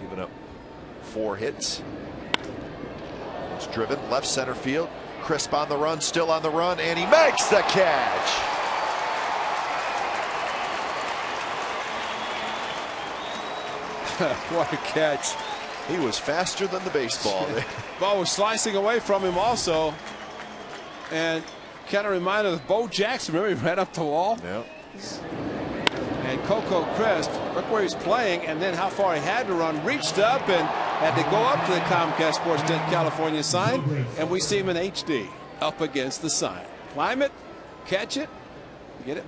given up four hits. It's driven left center field. Crisp on the run, still on the run, and he makes the catch. what a catch. He was faster than the baseball. Ball was slicing away from him also. And kind of reminded of Bo Jackson. Remember, he ran up the wall? Yeah. Coco Crisp, look where he's playing and then how far he had to run. Reached up and had to go up to the Comcast SportsNet California sign. And we see him in HD up against the sign. Climb it, catch it, get it